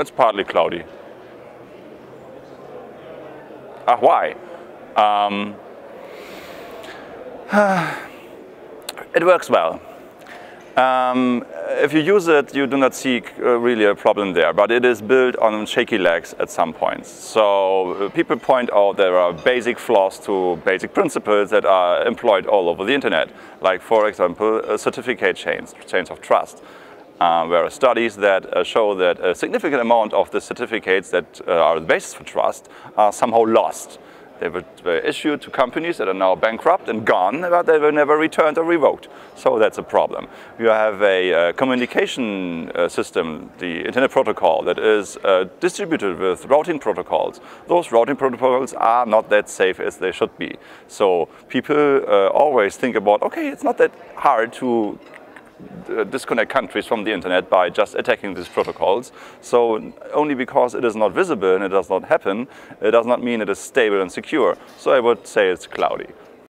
It's partly cloudy. Ah, why? Um, it works well. Um, if you use it, you do not see uh, really a problem there, but it is built on shaky legs at some points. So uh, people point out there are basic flaws to basic principles that are employed all over the internet, like for example, uh, certificate chains, chains of trust. Uh, there are studies that uh, show that a significant amount of the certificates that uh, are the basis for trust are somehow lost. They were, issued to companies that are now bankrupt and gone, but they were never returned or revoked. So that's a problem. You have a uh, communication uh, system, the Internet Protocol, that is uh, distributed with routing protocols. Those routing protocols are not that safe as they should be. So people always think about, okay, it's not that hard to Uh, disconnect countries from the internet by just attacking these protocols. So only because it is not visible and it does not happen, it does not mean it is stable and secure. So I would say it's cloudy.